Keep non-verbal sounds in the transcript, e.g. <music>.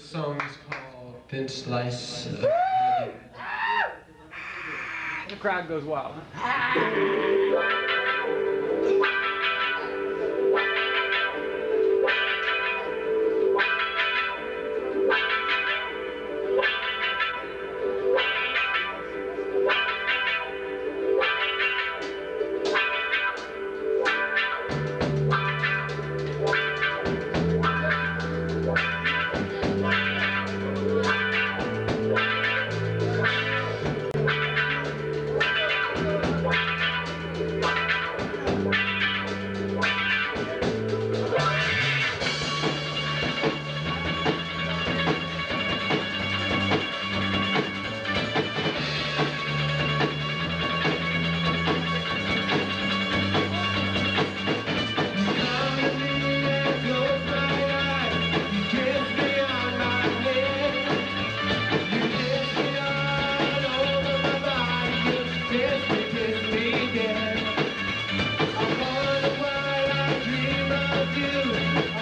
song is called Thin Slice. Of the crowd goes wild. <laughs> do.